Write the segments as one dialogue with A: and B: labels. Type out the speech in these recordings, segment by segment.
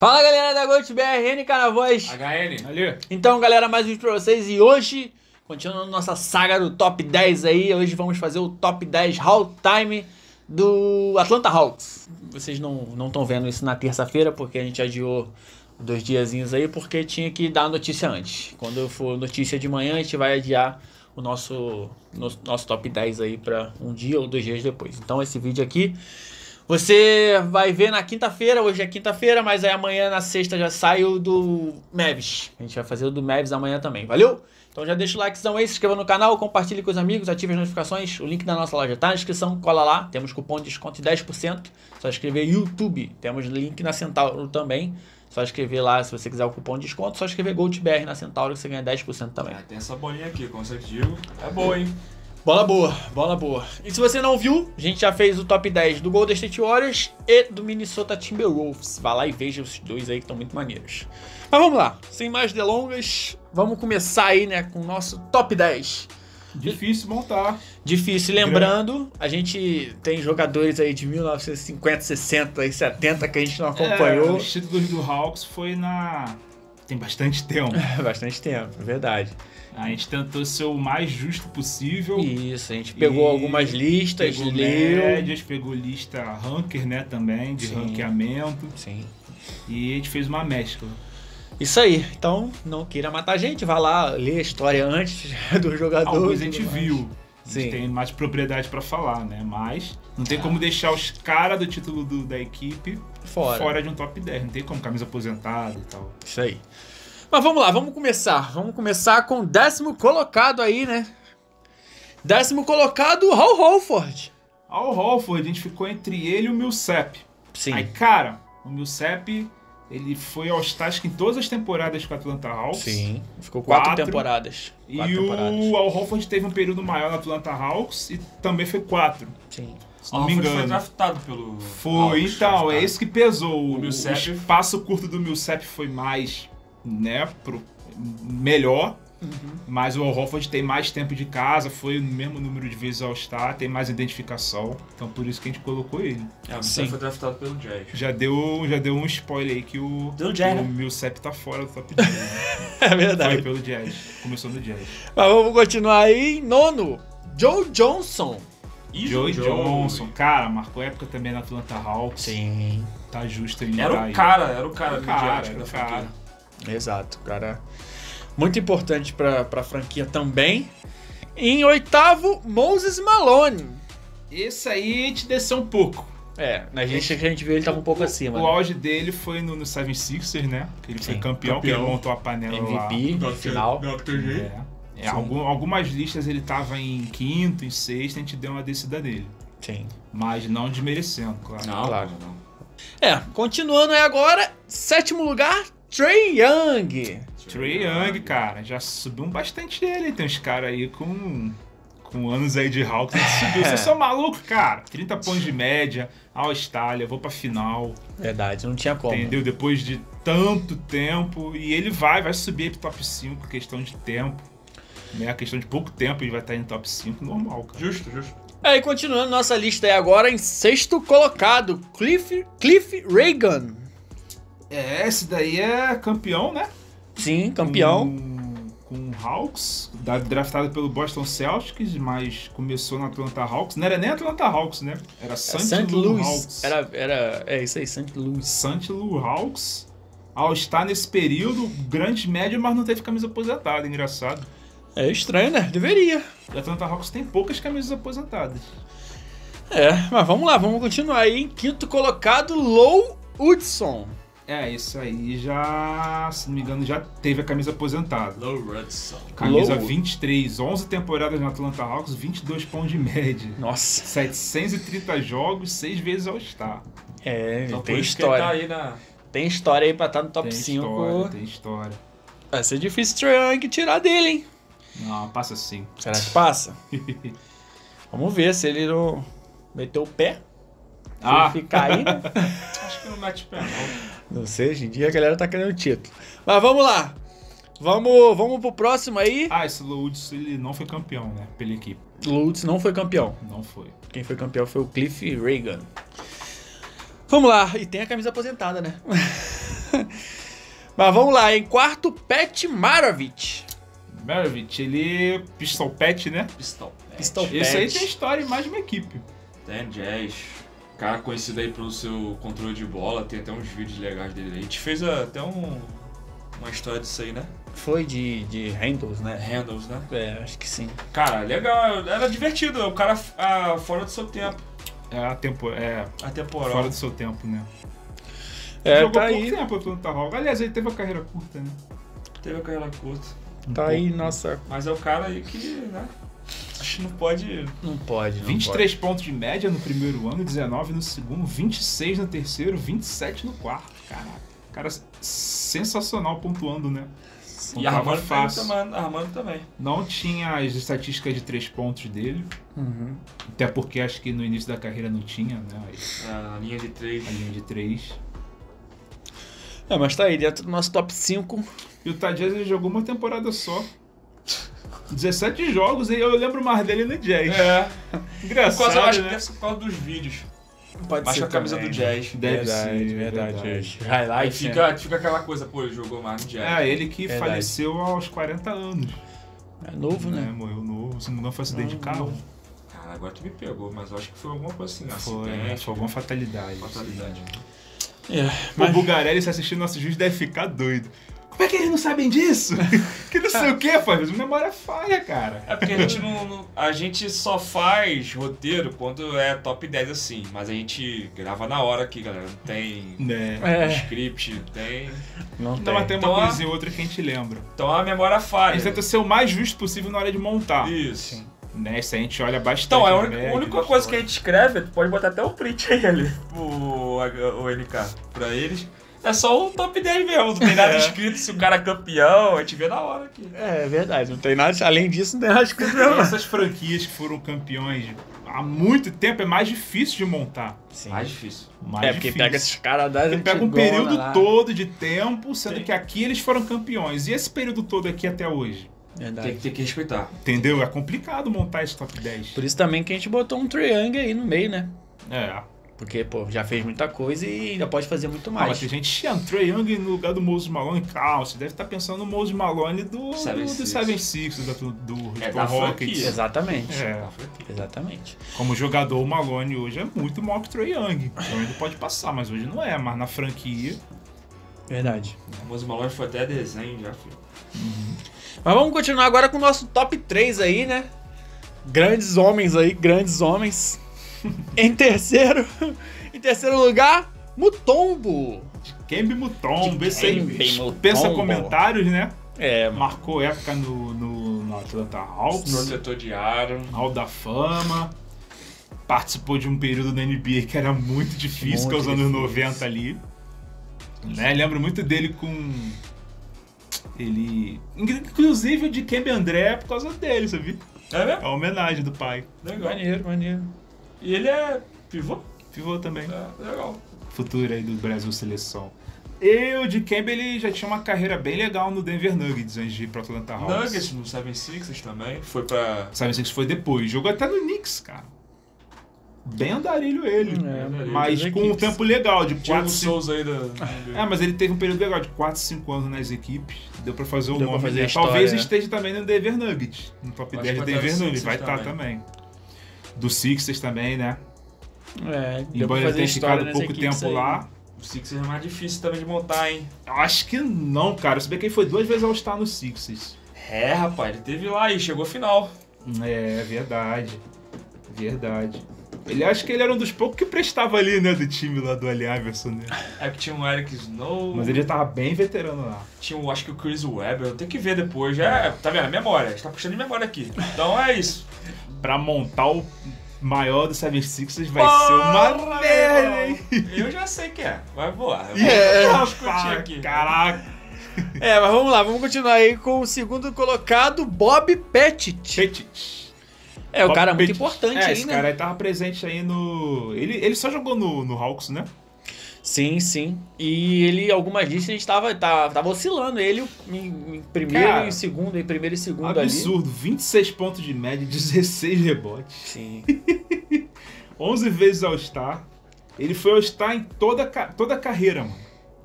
A: Fala galera da GoldBR, NK na voz.
B: HN.
C: Ali.
A: Então, galera, mais um vídeo pra vocês e hoje, continuando nossa saga do top 10 aí, hoje vamos fazer o top 10 Hall Time do Atlanta Hawks. Vocês não estão vendo isso na terça-feira, porque a gente adiou dois diazinhos aí, porque tinha que dar a notícia antes. Quando for notícia de manhã, a gente vai adiar o nosso, nosso, nosso top 10 aí pra um dia ou dois dias depois. Então, esse vídeo aqui você vai ver na quinta-feira, hoje é quinta-feira, mas aí amanhã na sexta já sai o do Mavis. A gente vai fazer o do Mavis amanhã também, valeu? Então já deixa o likezão aí, se inscreva no canal, compartilhe com os amigos, ative as notificações. O link da nossa loja tá na descrição, cola lá. Temos cupom de desconto de 10%. Só escrever YouTube. Temos link na Centauro também. Só escrever lá, se você quiser o cupom de desconto, só escrever GoldBR na Centauro que você ganha 10% também.
B: Ah, tem essa bolinha aqui, como eu digo. É boa, hein?
A: Bola boa, bola boa. E se você não viu, a gente já fez o top 10 do Golden State Warriors e do Minnesota Timberwolves. Vá lá e veja os dois aí que estão muito maneiros. Mas vamos lá, sem mais delongas, vamos começar aí, né, com o nosso top 10.
C: Difícil montar.
A: Difícil, lembrando, a gente tem jogadores aí de 1950, 60 e 70 que a gente não
C: É,
A: acompanhou.
C: os títulos do Hawks foi na. Tem bastante tempo.
A: Bastante tempo, é verdade.
C: A gente tentou ser o mais justo possível.
A: Isso, a gente pegou algumas listas,
C: Pegou
A: leu.
C: médias, pegou lista ranker, né, também, de
A: Sim.
C: ranqueamento.
A: Sim.
C: E a gente fez uma mescla.
A: Isso aí. Então, não queira matar a gente, vá lá ler a história antes do jogador.
C: Alguns a gente
A: mais.
C: viu. A
A: Sim.
C: gente tem mais propriedade pra falar, né? Mas não tem como deixar os caras do título do- da equipe
A: Fora.
C: fora de um top 10. Não tem como camisa aposentada e tal.
A: Isso aí. Mas vamos lá, vamos começar. Vamos começar com o décimo colocado aí, né? Décimo colocado, Hal Holford.
C: Ao Holford, a gente ficou entre ele e o Millsap.
A: Sim.
C: Aí, cara, o Millsap, ele foi ao acho que em todas as temporadas com o Atlanta Hawks.
A: Sim. Ficou quatro,
C: Quatro.
A: temporadas.
C: E
A: Quatro temporadas.
C: o Al Horford teve um período maior no Atlanta Hawks e também foi quatro,
A: Sim.
C: se não me engano.
B: foi draftado pelo.
C: Foi,
B: Hawks,
C: então, é isso que pesou. O,
B: O Millsap-
C: o espaço curto do Millsap foi mais, né, pro, melhor.
A: Uhum.
C: Mas o Al Horford tem mais tempo de casa, foi o mesmo número de vezes ao Star, tem mais identificação. Então por isso que a gente colocou ele.
B: É, o
A: Sim.
B: Foi draftado pelo Jazz.
C: Já deu, já deu um spoiler aí que o,
B: Deu
C: que
B: Jazz,
C: o
B: né?
C: Millsap tá fora do top 10.
A: É
C: Foi
A: verdade.
C: pelo Jazz. Começou no Jazz.
A: Mas vamos continuar aí. Nono, Joe Johnson.
B: E
C: Joey
B: o
C: Johnson, cara, marcou época também na Atlanta Hawks.
A: Sim.
C: Tá justo ele
B: Era
C: tá
B: o
C: aí.
B: cara, era o cara
C: Era o
B: do
C: cara,
B: Jazz
C: era
B: da
C: o cara.
A: Exato, cara. Muito importante pra, pra franquia também. Em oitavo, Moses Malone.
C: Esse aí te desceu um pouco.
A: É, na gente que a gente viu ele tava um pouco
C: O-
A: acima.
C: O
A: né?
C: auge dele foi no, no Seven Sixers, né? Que ele foi
A: Sim,
C: campeão, que ele
B: campeão.
C: montou a panela
A: MVP no final.
B: Dr. J.
C: lá. É. É, algum- algumas listas ele tava em quinto, em sexto, a gente deu uma descida dele.
A: Sim.
C: Mas não desmerecendo, claro.
B: Não,
A: Claro.
B: não.
A: É, continuando aí agora, sétimo lugar, Trey Young.
C: Trey Young, cara, já subiu um bastante dele. Tem uns caras aí com, com anos aí de Hawks. Ele subiu. Vocês são malucos, cara? 30 pontos de média, All-Star, levou pra final.
A: Verdade, não tinha como.
C: Entendeu? Depois de tanto tempo. E ele vai, vai subir aí pro top 5, questão de tempo. Né? A questão de pouco tempo ele vai estar em top 5, normal, cara.
B: Justo, justo.
A: Aí, continuando nossa lista aí agora, em sexto colocado, Cliff, Cliff Reagan.
C: É, esse daí é campeão, né?
A: Sim, campeão.
C: Com, com o Hawks, draftado pelo Boston Celtics, mas começou na Atlanta Hawks. Não era nem Atlanta Hawks, né? Era
A: É
C: St.
A: St.
C: Louis. Hawks.
A: Era, era, é isso aí, St. Louis.
C: St. Louis Hawks. Ao estar nesse período, grande média, mas não teve camisa aposentada, engraçado.
A: É estranho, né? Deveria.
C: E a Atlanta Hawks tem poucas camisas aposentadas.
A: É, mas vamos lá, vamos continuar aí. Em quinto colocado, Low Hudson.
C: É, isso aí já, se não me engano, já teve a camisa aposentada.
B: Low Rudson.
C: Camisa
A: Low.
C: 23, 11 temporadas na Atlanta Hawks, 22 pontos de média.
A: Nossa.
C: 730 jogos, 6 vezes All-Star.
A: É,
B: Então,
A: tem história.
B: tá aí na.
A: Tem história aí pra estar no top
C: tem
A: 5.
C: história, tem história.
A: Vai ser difícil o Trae Young tirar dele, hein?
C: Não, passa sim.
A: Será que passa? Vamos ver se ele não meteu o pé. Se
C: Ah.
A: ele ficar aí, né?
B: Acho que não mete pé, não.
A: Não sei, hoje em dia a galera tá querendo título. Mas vamos lá. Vamos, vamos pro próximo aí.
C: Ah, esse Lourdes, ele não foi campeão, né? Pela equipe.
A: Lutz não foi campeão.
C: Não foi.
A: Quem foi campeão foi o Cliff Reagan. Vamos lá, e tem a camisa aposentada, né? Mas vamos lá, em quarto, Pet Maravich.
C: Maravich, ele. Pistol Pet, né?
B: Pistol.
A: Pistol
C: Esse aí tem história em mais de uma equipe.
B: Dan Jazz. Cara conhecido aí pelo seu controle de bola, tem até uns vídeos legais dele aí. A gente fez até um, uma história disso aí, né?
A: Foi de, de handles, né?
B: Handles, né?
A: É, acho que sim.
B: Cara, legal, era divertido. O cara ah, fora do seu tempo.
C: É a tempo. É.
B: Atemporal.
C: Fora do seu tempo, né?
A: É,
C: Jogou
A: tá
C: pouco
A: aí.
C: tempo no Atlanta Hawks. Aliás, ele teve uma carreira curta, né?
B: Teve a carreira curta.
C: Um
A: Tá
C: pouco.
A: aí, nossa.
B: Mas é o cara aí que, né? Acho que não pode.
A: Não pode, não
C: 23 pontos de média no primeiro ano, 19 no segundo, 26 no terceiro, 27 no quarto. Caraca. Cara sensacional pontuando, né?
B: E
C: Contava
B: Armando
C: fácil.
B: também, Armando também.
C: Não tinha as estatísticas de 3 pontos dele.
A: pode. Uhum.
C: Até porque acho que no início da carreira não tinha, né? as-
B: A linha de três.
C: A linha de 3.
A: É, mas tá aí, dentro do nosso top 5.
C: E o Tadias ele jogou uma temporada só. 17 jogos e eu lembro mais dele no Jazz.
B: É.
C: Engraçado,
B: Por causa, eu acho que
C: né?
B: deve ser por causa dos vídeos.
A: Pode
B: Baixa a camisa do Jazz.
C: Deve
A: verdade,
C: ser,
A: verdade.
C: verdade.
B: Aí
A: Highlight.
B: fica, fica aquela coisa, pô, ele jogou mais no Jazz.
C: É, ele que
A: Verdade.
C: faleceu aos 40 anos.
A: É novo, né?
C: Morreu novo, se não engano foi acidente de
A: Não,
C: carro.
B: Cara, agora tu me pegou, mas eu acho que foi alguma coisa assim,
C: Foi, né?
B: acidente,
C: foi alguma fatalidade.
B: fatalidade.
A: É,
C: O
A: mas...
C: Bugarelli, se assistir nosso juiz, deve ficar doido. Como é que eles não sabem disso? que não sei o que, vezes memória falha, cara.
B: É porque a gente não, não- A gente só faz roteiro quando é top 10 assim, mas a gente grava na hora aqui, galera. Não tem
C: Né?
A: É,
B: script, não tem.
A: não tem.
C: Mas tem uma
B: Então, a-
C: coisa e outra que a gente lembra.
B: Então a memória
C: A
B: falha.
C: gente tenta ser o mais justo possível na hora de montar.
B: Isso.
A: Sim.
C: Né? Isso a gente olha bastante.
B: Então, é a única, a coisa que a gente escreve, tu pode botar até o print aí ali, o, o NK, pra eles. É só o top 10 mesmo, não tem nada
A: É.
B: escrito se o cara é campeão, a gente vê na hora aqui.
A: É, é verdade. Não tem nada. Além disso, não tem nada escrito não.
C: essas franquias que foram campeões há muito tempo é mais difícil de montar.
A: Sim.
B: Mais difícil.
C: Mais
A: É, porque
C: difícil.
A: pega esses caras das
C: Porque pega um período
A: lá.
C: todo de tempo, sendo
B: Tem.
C: que aqui eles foram campeões. E esse período todo aqui até hoje?
A: Verdade.
B: Tem, que- tem que respeitar.
C: Entendeu? É complicado montar esse top 10.
A: Por isso também que a gente botou um triângulo aí no meio, né?
C: É.
A: Porque, pô, já fez muita coisa e ainda pode fazer muito
C: Ah, mas
A: mais.
C: tem gente Trae Young no lugar do Moses Malone. Calma, você deve estar pensando no Moses Malone do, do,
B: Seven
C: do
B: Six.
C: Seven Six, do, do, do
B: É,
C: Rockets.
B: franquia.
A: Exatamente.
C: É.
A: Exatamente.
C: Como jogador, o Malone hoje é muito maior que o Trae Young. Então ele pode passar, mas hoje não é. Mas na franquia...
A: Verdade.
B: O Mose Malone foi até desenho já, filho.
A: Mas vamos continuar agora com o nosso top 3 aí, né? Grandes homens aí, grandes homens. em terceiro, em terceiro lugar, Mutombo.
C: Kembe Mutombo, esse aí
A: Mutombo.
C: pensa comentários, né?
A: É, mano.
C: Marcou época no, no, no Atlanta Hawks.
B: Protetor de aro.
C: Hall da Fama. Participou de um período na NBA que era muito difícil,
A: Muito
C: que é os anos
A: difícil.
C: 90 ali. Né? Lembro muito dele com. Ele. Inclusive o de Kembe André é por causa dele, sabia?
B: É
C: É
B: mesmo?
C: a homenagem do pai.
B: Legal.
A: Maneiro, maneiro.
B: E ele é pivô?
C: Pivô também.
B: É, legal.
C: Futuro aí do Brasil Seleção. E o de Kembe ele já tinha uma carreira bem legal no Denver Nuggets antes de ir pro Atlanta Hawks.
B: Nuggets no 76ers também. Foi
C: assim que foi depois. Jogou até no Knicks, cara. Bem andarilho ele.
A: É,
C: mas com um
A: equipes.
C: tempo legal, de
B: Diego
C: 4, 5
B: Souza aí da.
C: É, mas ele teve um período legal de 4, 5 anos nas equipes. Deu pra fazer o
A: Deu
C: nome
A: fazer
C: dele.
A: a história,
C: Talvez
A: né?
C: esteja também no Denver Nuggets. No top
B: Acho
C: 10
B: que
C: do Denver Nuggets. Vai
B: Sixers
C: estar também. Do Sixers também, né?
A: É,
C: Embora ele tenha ficado pouco tempo
A: aí.
C: lá.
B: O Sixers é mais difícil também de montar, hein?
C: Eu acho que não, cara. Se bem que ele foi duas vezes ao estar no Sixers.
B: É, rapaz, ele teve lá e chegou final.
C: É, verdade. Verdade. Ele acho que ele era um dos poucos que prestava ali, né? Do time lá do Allen Iverson, né?
B: É que tinha o Eric Snow.
C: Mas ele já tava bem veterano lá.
B: Tinha o, acho que o Chris Webber. Eu tenho que ver depois. Já, é, tá vendo? Memória. A gente tá puxando de memória aqui. Então é isso.
C: Pra montar o maior do Seven Sixers vai ser uma
B: Porra,
C: merda, hein?
B: Eu já sei que é. Vai voar. Eu
C: É,
B: vou discutir
C: pá,
B: aqui.
C: Caraca.
A: É, mas vamos lá, vamos continuar aí com o segundo colocado, Bob Pettit.
C: Petit.
A: É, o
C: Bob
A: cara muito
C: Pettit.
A: importante
C: é,
A: aí,
C: esse
A: né?
C: cara aí tava presente aí no... Ele, ele só jogou no, no Hawks, né?
A: Sim, sim. E ele, algumas listas, a gente tava, tava, tava oscilando ele em, em primeiro
C: Cara,
A: e segundo, em primeiro e segundo ali.
C: Absurdo. 26 pontos de média, 16 rebotes.
A: Sim.
C: 11 vezes All-Star. Ele foi All-Star em toda, toda a carreira, mano.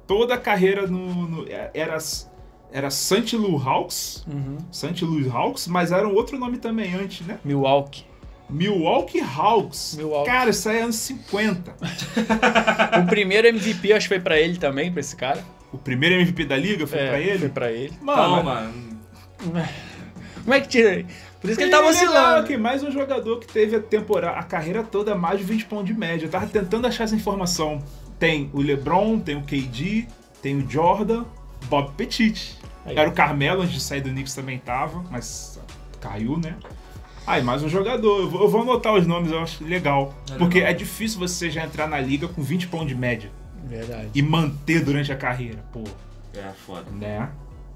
C: Toda a carreira no. no- era. Era St. Louis Hawks.
A: Uhum.
C: St. Louis Hawks, mas era um outro nome também antes, né?
A: Milwaukee.
C: Milwaukee Hawks.
A: Milwaukee.
C: Cara, isso aí é anos 50.
A: O primeiro MVP acho que foi pra ele também, pra esse cara.
C: O primeiro MVP da liga foi
A: É,
C: pra ele?
A: Foi pra ele.
C: Mano,
B: Não, mano.
A: Como é que tira? Por isso que ele tá
C: é legal,
A: vacilando.
C: que mais um jogador que teve a temporada, a carreira toda mais de 20 pontos de média. Eu tava tentando achar essa informação. Tem o LeBron, tem o KD, tem o Jordan, Bob Petit.
A: Aí.
C: Era o Carmelo antes de sair do Knicks também tava, mas caiu, né? Aí, mais um jogador. Eu vou, eu vou anotar os nomes, eu acho legal.
B: É
C: porque
B: legal.
C: é difícil você já entrar na liga com 20 pontos de média
A: Verdade.
C: e manter durante a carreira. Pô,
B: É, foda.
C: né?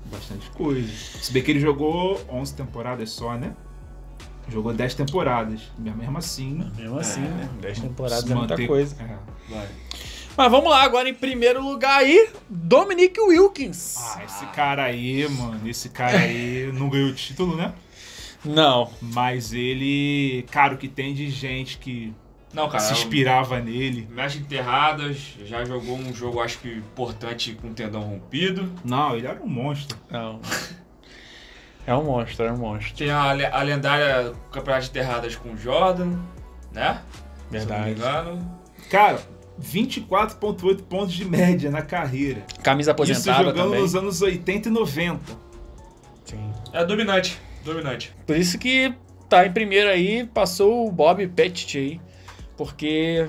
C: Bastante coisa. Se bem que ele jogou 11 temporadas só, né? Jogou 10 temporadas. Mesmo assim.
A: Mesmo assim, né? 10 temporadas é muita
C: manter-
A: coisa.
C: É.
B: Vai.
A: Mas vamos lá, agora em primeiro lugar aí, Dominic Wilkins.
C: Ah, esse cara aí, mano, esse cara aí não ganhou o título, né?
A: Não.
C: Mas ele, cara, o que tem de gente que
B: Não, cara.
C: se inspirava nele.
B: Mexe enterradas, já jogou um jogo, acho que importante com tendão rompido.
C: Não, ele era um monstro.
A: Não. É um monstro, é um monstro.
B: Tem a, a lendária Campeonato de Enterradas com o Jordan, né? Se eu não
A: Verdade.
B: me engano.
C: Cara, 24.8 pontos de média na carreira.
A: Camisa
C: Isso
A: aposentada
C: jogando
A: também.
C: nos anos 80 e 90.
A: Sim.
B: É dominante. Dominante.
A: Por isso que tá em primeiro aí, passou o Bob Pettit aí. Porque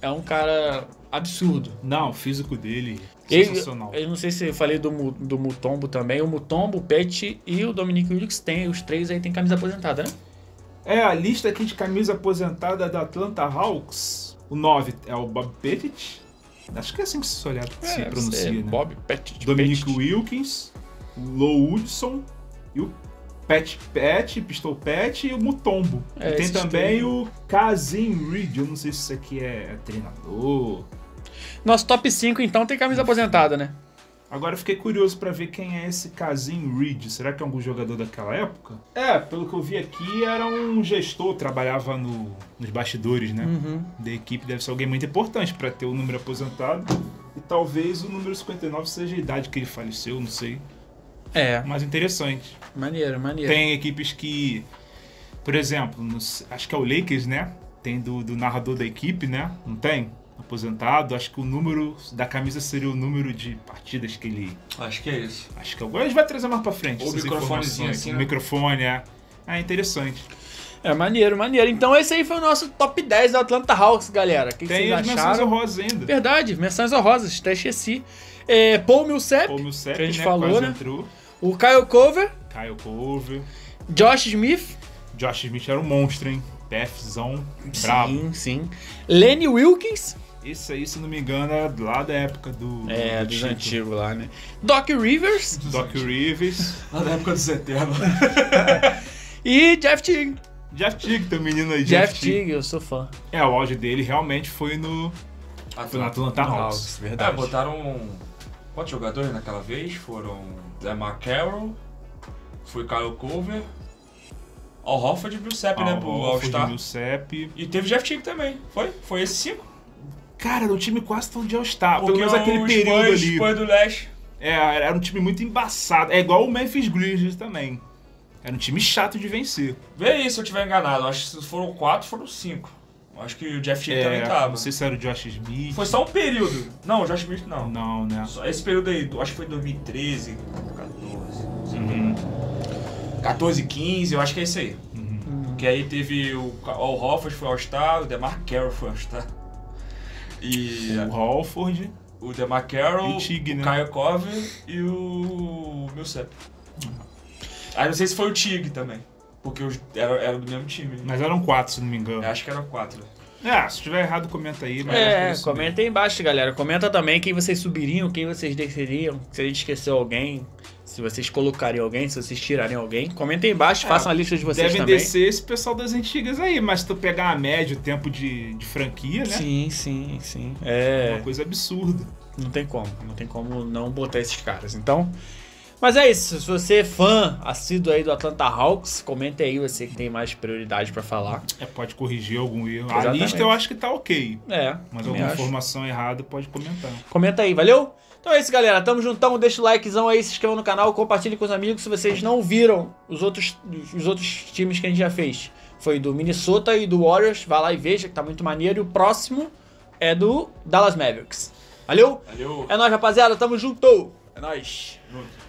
A: é um cara absurdo.
C: Não, o físico dele,
A: Ele-
C: sensacional.
A: Eu não sei se eu falei do, do Mutombo também. O Mutombo, o Pet e o Dominic Wilkes tem, os três aí tem camisa aposentada, né?
C: É, a lista aqui de camisa aposentada da Atlanta Hawks. O 9 é o Bob Pettit. Acho que é assim que se, olhar, se
A: É,
C: pronuncia,
A: é
C: né?
A: Bob Pettit.
C: Dominic
A: Pettit.
C: Wilkins, Low Hudson e o Pat Pat, Pistol Pat e o Mutombo.
A: É,
C: e tem também o Kazim Reed. Eu não sei se isso aqui é treinador.
A: Nosso top 5 então tem camisa aposentada, né?
C: Agora eu fiquei curioso pra ver quem é esse Kazim Reed. Será que é algum jogador daquela época? É, pelo que eu vi aqui, era um gestor, trabalhava no, nos bastidores, né?
A: Uhum.
C: Da equipe deve ser alguém muito importante pra ter o número aposentado. E talvez o número 59 seja a idade que ele faleceu, não sei.
A: É,
C: Mas interessante.
A: maneiro, maneiro.
C: Tem equipes que, por exemplo, nos- acho que é o Lakers, né? Tem do, do narrador da equipe, né? Não tem? Aposentado. Acho que o número da camisa seria o número de partidas que ele.
B: Acho que é isso.
C: Acho que agora a gente vai trazer mais pra frente. Essas
B: microfonezinho assim,
C: O
B: né?
C: microfone, é. É interessante.
A: É maneiro, maneiro. Então esse aí foi o nosso top 10 do Atlanta Hawks, galera. O que, que
C: Tem
A: vocês
C: as menções
A: acharam?
C: honrosas ainda.
A: Verdade, menções honrosas, até esqueci. É, Paul Millsap,
C: O Millsap,
A: que a gente
C: né?
A: falou,
C: quase
A: né?
C: entrou.
A: O Kyle Cover,
C: Kyle Cover.
A: Josh Smith,
C: Josh Smith era um monstro, hein? PFzão, brabo.
A: sim, sim. Lenny Wilkins,
C: Esse aí, se não me engano, é lá da época do.
A: é,
C: do
A: dos antigos lá, né? Doc Rivers
C: Doc Rivers.
B: Lá na época dos Eternos.
A: e Jeff Teague.
C: Jeff Teague, teu menino aí.
A: Jeff Teague, eu sou fã.
C: É, o auge dele realmente foi no, foi no Atlanta Hawks.
B: É,
A: verdade.
B: botaram quantos jogadores naquela vez? Foram Demar Carroll, foi Kyle Cover, Al Hofford e Millsap, né, pro All-Star. E teve Jeff Teague também, foi? Foi esses cinco?
C: Cara, um time quase todo de All-Star. Pelo menos aquele período
B: Spurs,
C: ali.
B: Spurs do Leste.
C: É, era um time muito embaçado. É igual o Memphis Grizzlies também. Era um time chato de vencer.
B: Vê aí se eu tiver enganado, acho que se foram quatro, foram cinco. Acho que o Jeff também
C: É,
B: tava.
C: não sei se era o Josh Smith.
B: Foi só um período. Não, o Josh Smith não.
C: Não, né?
B: Só esse período aí, acho que foi 2013, 14.
C: Uhum.
B: 14, 15, eu acho que é isso aí.
C: Uhum.
B: Que aí teve o Al Hofford foi All-Star, o DeMar Carroll foi All-Star. E
C: O Halford.
B: o DeMar Carroll,
C: o Tig, né?
B: Kyle Cover e o Millsap. Aí não sei se foi o Tig também, porque os- era, era do mesmo time.
C: Mas eram quatro, se não me engano.
B: Eu acho que eram quatro.
C: É, se tiver errado, comenta aí.
A: É, comenta aí embaixo, galera. Comenta também quem vocês subiriam, quem vocês desceriam. Se a gente esqueceu alguém, se vocês colocariam alguém, se vocês tirarem alguém. Comenta aí embaixo,
C: É,
A: façam a lista de vocês
C: Devem
A: também.
C: descer esse pessoal das antigas aí, mas se tu pegar a média, o tempo de, de franquia, né?
A: Sim, sim, sim.
C: É
A: É,
C: uma coisa absurda.
A: não tem como. Não tem como não botar esses caras. Então, Mas é isso, se você é fã assíduo aí do Atlanta Hawks, comenta aí você que tem mais prioridade pra falar.
C: É, pode corrigir algum erro.
A: Exatamente.
C: A lista eu acho que tá ok.
A: É,
C: Mas alguma
A: acho.
C: informação errada pode comentar.
A: Comenta aí, valeu? Então é isso, galera. Tamo juntão. Deixa o likezão aí, se inscreva no canal, compartilhe com os amigos. Se vocês não viram os outros, os outros times que a gente já fez, foi do Minnesota e do Warriors. Vai lá e veja, que tá muito maneiro. E o próximo é do Dallas Mavericks. Valeu?
B: Valeu.
A: É nóis, rapaziada. Tamo junto. É nóis.
B: Junto.